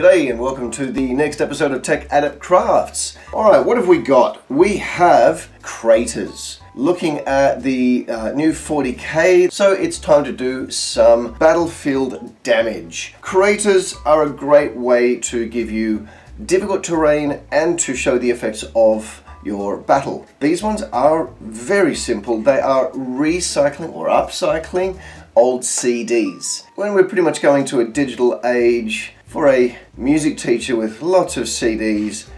G'day and welcome to the next episode of Tech Adept Crafts. Alright, what have we got? We have craters. Looking at the uh, new 40k, so it's time to do some battlefield damage. Craters are a great way to give you difficult terrain and to show the effects of your battle. These ones are very simple. They are recycling or upcycling old CDs. When we're pretty much going to a digital age, for a music teacher with lots of CDs,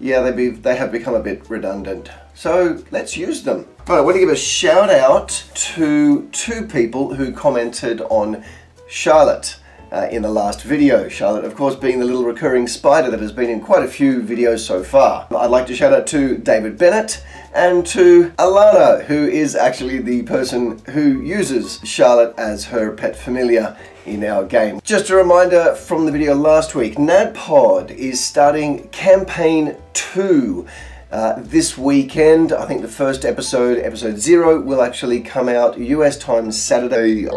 yeah, they, be, they have become a bit redundant. So let's use them. Right, I want to give a shout out to two people who commented on Charlotte uh, in the last video. Charlotte, of course, being the little recurring spider that has been in quite a few videos so far. I'd like to shout out to David Bennett and to Alana, who is actually the person who uses Charlotte as her pet familiar in our game. Just a reminder from the video last week, NADDPOD is starting campaign 2 uh, this weekend. I think the first episode, episode 0, will actually come out US time Saturday.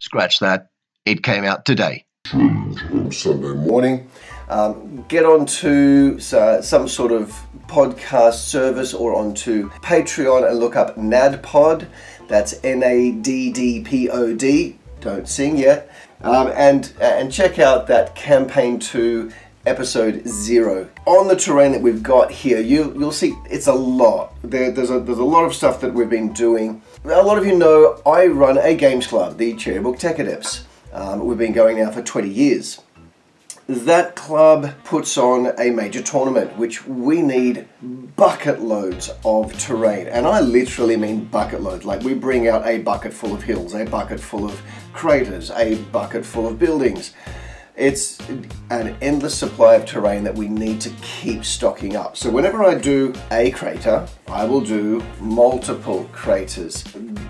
Scratch that. It came out today. Sunday morning. Um, get onto uh, some sort of podcast service or onto Patreon and look up NADDPOD. That's N A D D P O D. Don't sing yet. Um, and and check out that campaign two episode zero. On the terrain that we've got here, you you'll see it's a lot. There, there's a there's a lot of stuff that we've been doing. A lot of you know I run a games club, the Cherrybrook Tech Adepts. Um, we've been going now for 20 years. That club puts on a major tournament, which we need bucket loads of terrain. And I literally mean bucket loads. Like we bring out a bucket full of hills, a bucket full of craters, a bucket full of buildings. It's an endless supply of terrain that we need to keep stocking up. So whenever I do a crater, I will do multiple craters.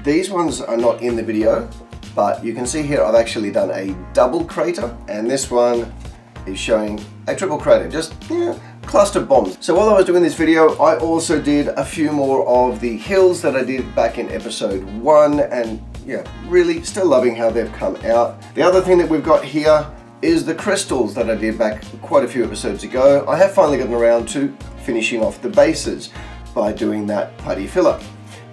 These ones are not in the video, but you can see here I've actually done a double crater and this one is showing a triple crater, just cluster bombs. So while I was doing this video, I also did a few more of the hills that I did back in episode one and yeah, really still loving how they've come out. The other thing that we've got here is the crystals that I did back quite a few episodes ago. I have finally gotten around to finishing off the bases by doing that putty filler.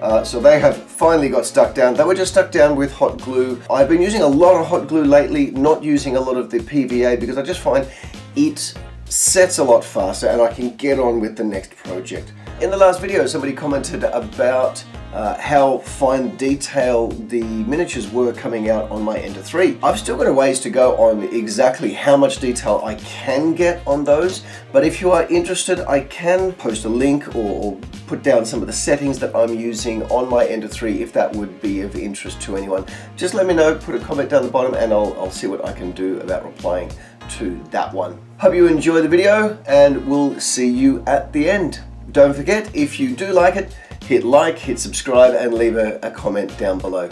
Uh, so they have finally got stuck down. They were just stuck down with hot glue. I've been using a lot of hot glue lately, not using a lot of the PVA because I just find it sets a lot faster and I can get on with the next project. In the last video, somebody commented about uh, how fine detail the miniatures were coming out on my Ender 3. I've still got a ways to go on exactly how much detail I can get on those, but if you are interested, I can post a link or, put down some of the settings that I'm using on my Ender 3 if that would be of interest to anyone. Just let me know, put a comment down the bottom and I'll, I'll see what I can do about replying to that one. Hope you enjoy the video and we'll see you at the end. Don't forget, if you do like it, hit like, hit subscribe, and leave a, a comment down below.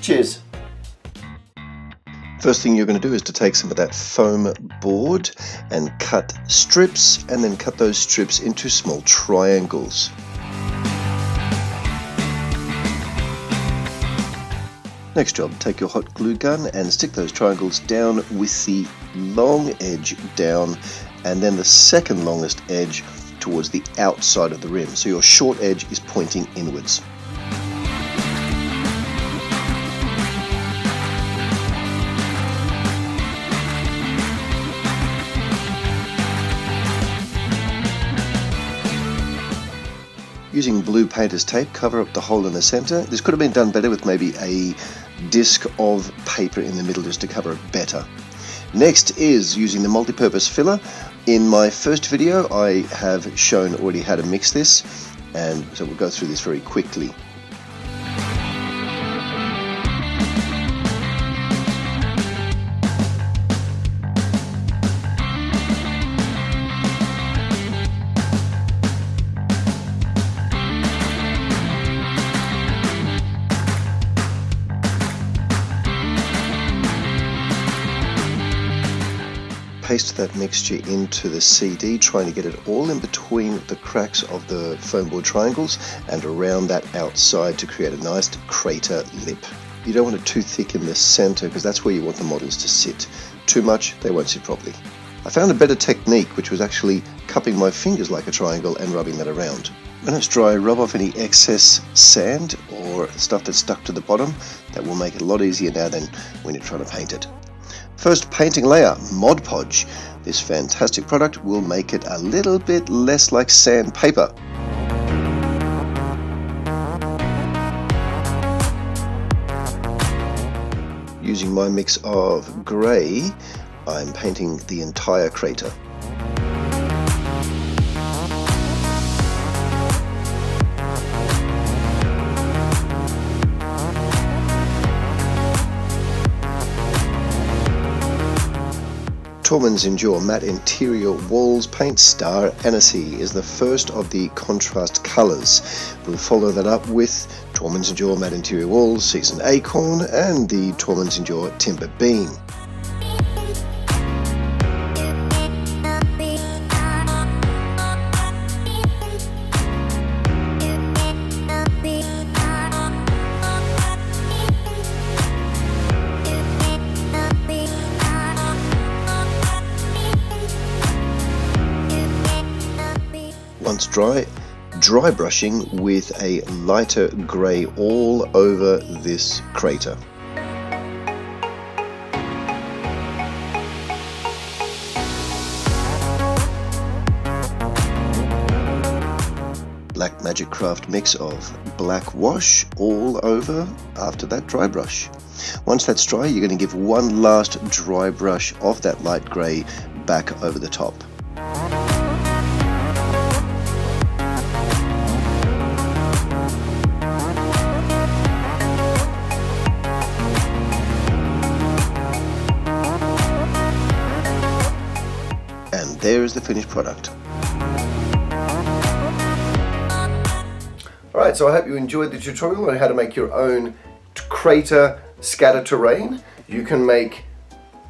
Cheers. First thing you're going to do is to take some of that foam board and cut strips and then cut those strips into small triangles. Next job, take your hot glue gun and stick those triangles down with the long edge down and then the second longest edge towards the outside of the rim, so your short edge is pointing inwards. Using blue painter's tape, cover up the hole in the center. This could have been done better with maybe a disc of paper in the middle just to cover it better. Next is using the multi-purpose filler. In my first video I have shown already how to mix this and so we'll go through this very quickly. Paste that mixture into the CD, trying to get it all in between the cracks of the foam board triangles and around that outside to create a nice crater lip. You don't want it too thick in the center because that's where you want the models to sit. Too much, they won't sit properly. I found a better technique, which was actually cupping my fingers like a triangle and rubbing that around. When it's dry, rub off any excess sand or stuff that's stuck to the bottom. That will make it a lot easier now than when you're trying to paint it. First painting layer, Mod Podge. This fantastic product will make it a little bit less like sandpaper. Using my mix of grey, I'm painting the entire crater. Taubmans Endure Matte Interior Walls Paint Star Anise is the first of the contrast colours. We'll follow that up with Taubmans Endure Matte Interior Walls Season Acorn and the Taubmans Endure Timber Beam. Dry, dry brushing with a lighter grey all over this crater. Black Magic Craft mix of black wash all over after that dry brush. Once that's dry, you're going to give one last dry brush of that light grey back over the top. There is the finished product. Alright, so I hope you enjoyed the tutorial on how to make your own crater scatter terrain. You can make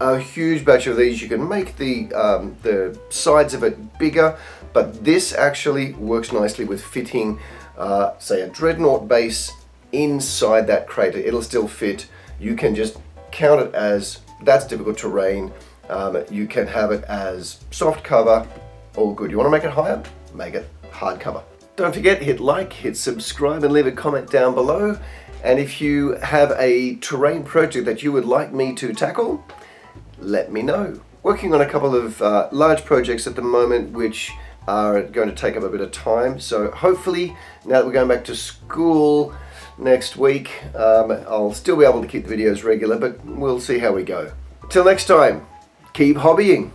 a huge batch of these. You can make the, um, the sides of it bigger, but this actually works nicely with fitting, uh, say, a dreadnought base inside that crater. It'll still fit. You can just count it as that's difficult terrain. Um, you can have it as soft cover, all good. You want to make it higher? Make it hard cover. Don't forget, hit like, hit subscribe, and leave a comment down below. And if you have a terrain project that you would like me to tackle, let me know. Working on a couple of uh, large projects at the moment, which are going to take up a bit of time. So hopefully, now that we're going back to school next week, um, I'll still be able to keep the videos regular, but we'll see how we go. Till next time, keep hobbying.